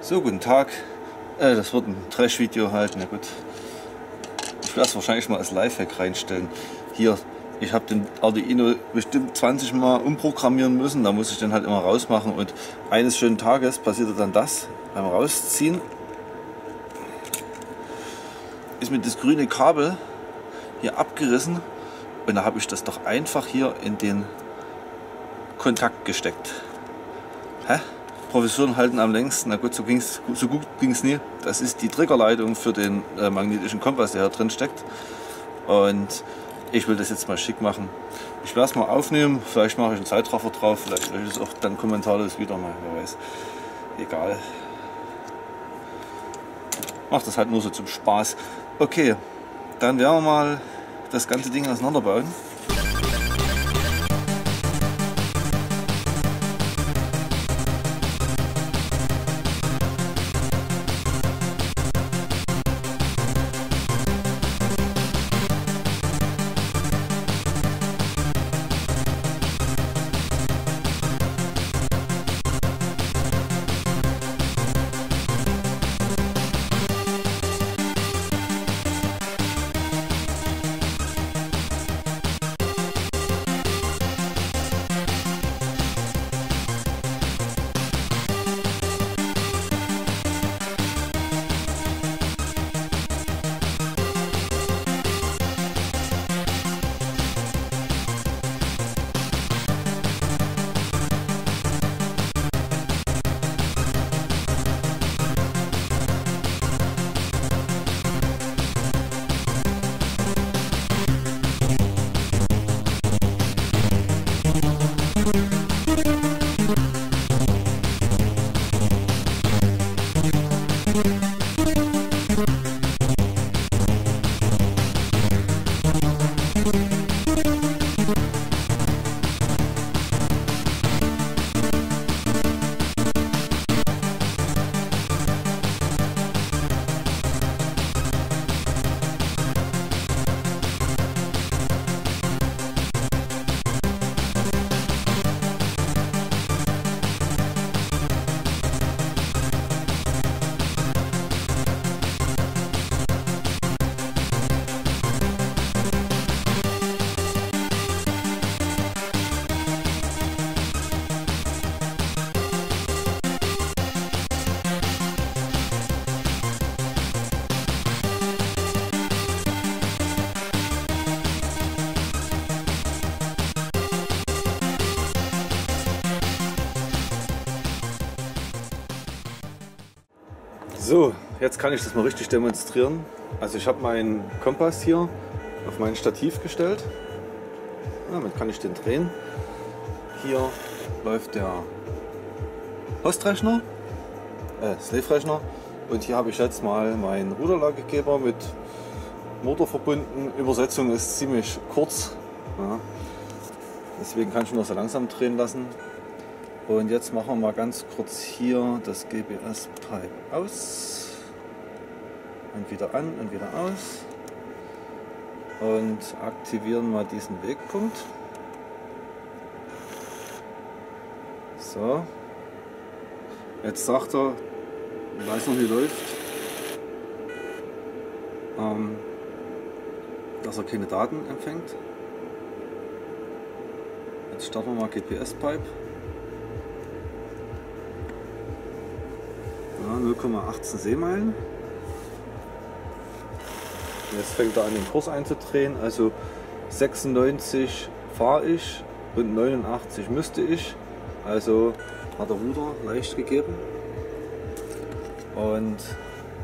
So, guten Tag. Äh, das wird ein Trash-Video halt. Na gut. Ich werde es wahrscheinlich mal als Lifehack reinstellen. Hier, ich habe den Arduino bestimmt 20 Mal umprogrammieren müssen. Da muss ich den halt immer rausmachen. Und eines schönen Tages passierte dann das beim Rausziehen. Ist mir das grüne Kabel hier abgerissen. Und da habe ich das doch einfach hier in den Kontakt gesteckt. Hä? Professoren halten am längsten. Na gut, so, ging's, so gut ging es nie. Das ist die Triggerleitung für den äh, magnetischen Kompass, der hier drin steckt. Und ich will das jetzt mal schick machen. Ich werde es mal aufnehmen. Vielleicht mache ich einen Zeitraffer drauf. Vielleicht lösche ich es auch dann kommentarlos wieder mal. Wer weiß. Egal. Macht das halt nur so zum Spaß. Okay, dann werden wir mal das ganze Ding auseinanderbauen. So, jetzt kann ich das mal richtig demonstrieren. Also ich habe meinen Kompass hier auf mein Stativ gestellt. damit kann ich den drehen. Hier läuft der Postrechner, äh, Slave-Rechner. Und hier habe ich jetzt mal meinen Ruderlagegeber mit Motor verbunden. Übersetzung ist ziemlich kurz. Ja. Deswegen kann ich nur so langsam drehen lassen. Und jetzt machen wir mal ganz kurz hier das GPS-Pipe aus und wieder an und wieder aus und aktivieren mal diesen Wegpunkt. So, jetzt sagt er, weiß noch wie läuft, ähm, dass er keine Daten empfängt. Jetzt starten wir mal GPS-Pipe. 0,18 Seemeilen. Jetzt fängt er an den Kurs einzudrehen, also 96 fahre ich und 89 müsste ich. Also hat der Ruder leicht gegeben. Und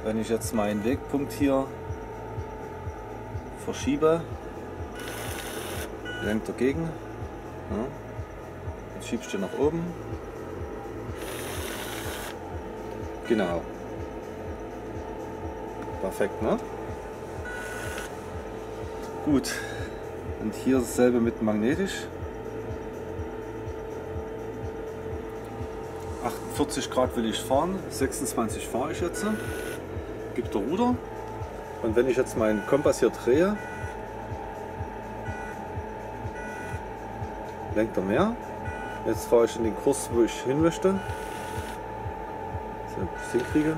wenn ich jetzt meinen Wegpunkt hier verschiebe, lenkt er gegen. Ja. Jetzt schiebst du nach oben Genau. Perfekt, ne? Gut. Und hier dasselbe mit magnetisch. 48 Grad will ich fahren, 26 fahre ich jetzt. Gibt der Ruder. Und wenn ich jetzt meinen Kompass hier drehe, lenkt er mehr. Jetzt fahre ich in den Kurs, wo ich hin möchte. Das hinkriege.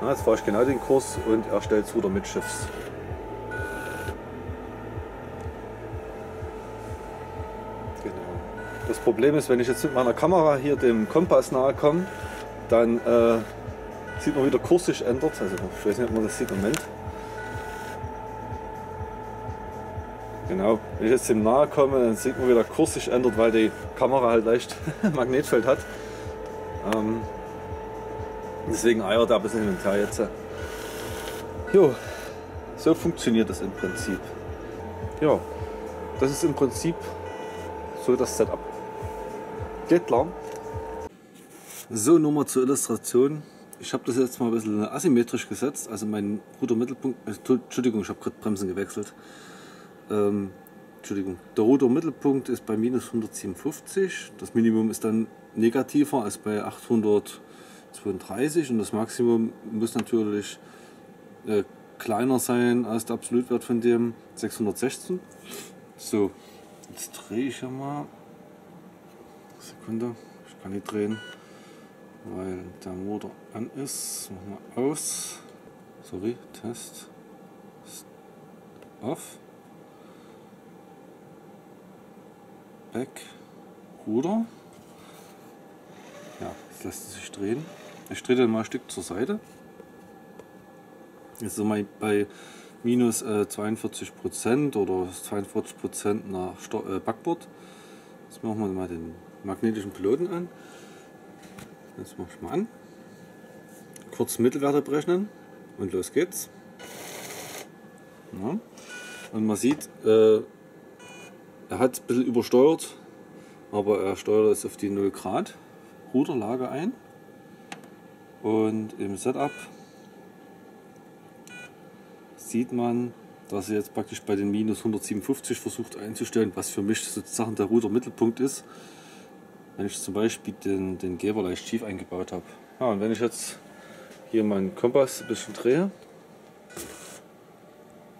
Ja, jetzt fahre ich genau den Kurs und er stellt es wieder mit Schiffs. Genau. Das Problem ist, wenn ich jetzt mit meiner Kamera hier dem Kompass nahe komme, dann äh, sieht man wieder Kurs sich ändert. Also ich weiß nicht, ob man das sieht. Moment. Genau, wenn ich jetzt dem nahe komme, dann sieht man, wie der Kurs sich ändert, weil die Kamera halt leicht Magnetfeld hat. Ähm, deswegen eiert er ein bisschen hin und her jetzt. Jo, so funktioniert das im Prinzip. Ja, das ist im Prinzip so das Setup. Geht klar. So, nochmal zur Illustration. Ich habe das jetzt mal ein bisschen asymmetrisch gesetzt. Also mein Rudermittelpunkt, äh, Entschuldigung, ich habe gerade Bremsen gewechselt. Ähm, Entschuldigung, der Rudermittelpunkt ist bei minus 157. Das Minimum ist dann negativer als bei 832 und das Maximum muss natürlich äh, kleiner sein als der Absolutwert von dem 616. So, jetzt drehe ich ja mal. Sekunde, ich kann nicht drehen, weil der Motor an ist. Machen wir aus. Sorry, Test. Off. Back. Ruder. Ja, jetzt lässt es sich drehen. Ich drehe dann mal ein Stück zur Seite. Jetzt sind wir bei minus äh, 42 Prozent oder 42 Prozent nach äh, Backbord. Jetzt machen wir mal den magnetischen Piloten an. Jetzt mache ich mal an. Kurz Mittelwerte berechnen und los geht's. Ja. Und man sieht, äh, er hat ein bisschen übersteuert, aber er steuert jetzt auf die 0 Grad Ruderlage ein. Und im Setup sieht man, dass er jetzt praktisch bei den minus 157 versucht einzustellen, was für mich sozusagen der Rudermittelpunkt ist, wenn ich zum Beispiel den, den Geber leicht schief eingebaut habe. Ja, und wenn ich jetzt hier meinen Kompass ein bisschen drehe,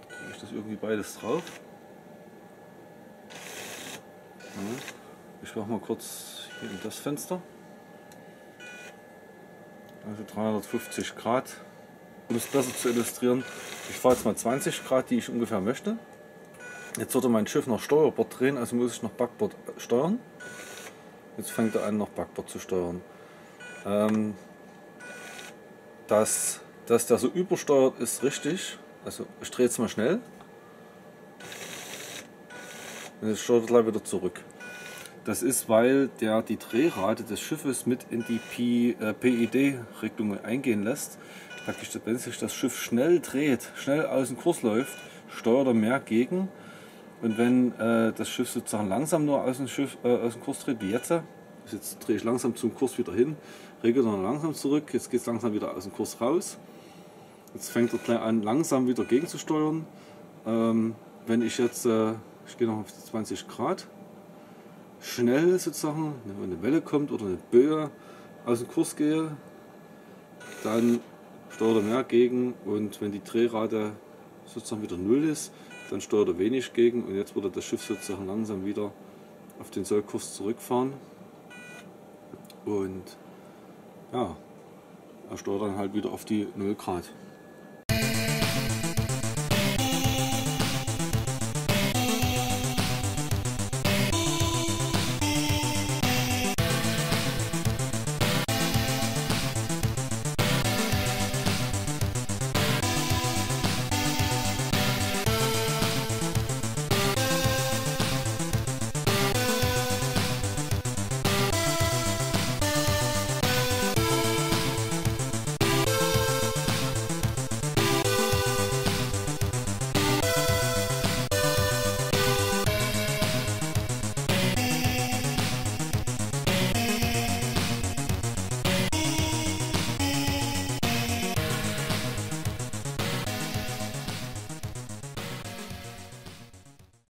kriege ich das irgendwie beides drauf. Ich mache mal kurz hier in das Fenster. Also 350 Grad. Um es besser zu illustrieren, ich fahre jetzt mal 20 Grad, die ich ungefähr möchte. Jetzt würde mein Schiff nach Steuerbord drehen, also muss ich nach Backbord steuern. Jetzt fängt er an, nach Backbord zu steuern. Ähm, dass, dass der so übersteuert ist richtig. Also ich drehe jetzt mal schnell. Und jetzt steuert er gleich wieder zurück. Das ist, weil der die Drehrate des Schiffes mit in die äh, PID-Regelung eingehen lässt. Praktisch, wenn sich das Schiff schnell dreht, schnell aus dem Kurs läuft, steuert er mehr gegen. Und wenn äh, das Schiff sozusagen langsam nur aus dem, Schiff, äh, aus dem Kurs dreht, wie jetzt, jetzt drehe ich langsam zum Kurs wieder hin, regelt er langsam zurück, jetzt geht es langsam wieder aus dem Kurs raus. Jetzt fängt er gleich an, langsam wieder gegenzusteuern. Ähm, wenn ich jetzt, äh, ich gehe noch auf 20 Grad, schnell sozusagen, wenn eine Welle kommt oder eine Böe aus dem Kurs gehe, dann steuert er mehr gegen und wenn die Drehrate sozusagen wieder null ist, dann steuert er wenig gegen und jetzt würde das Schiff sozusagen langsam wieder auf den Sollkurs zurückfahren und ja, er steuert dann halt wieder auf die 0 Grad.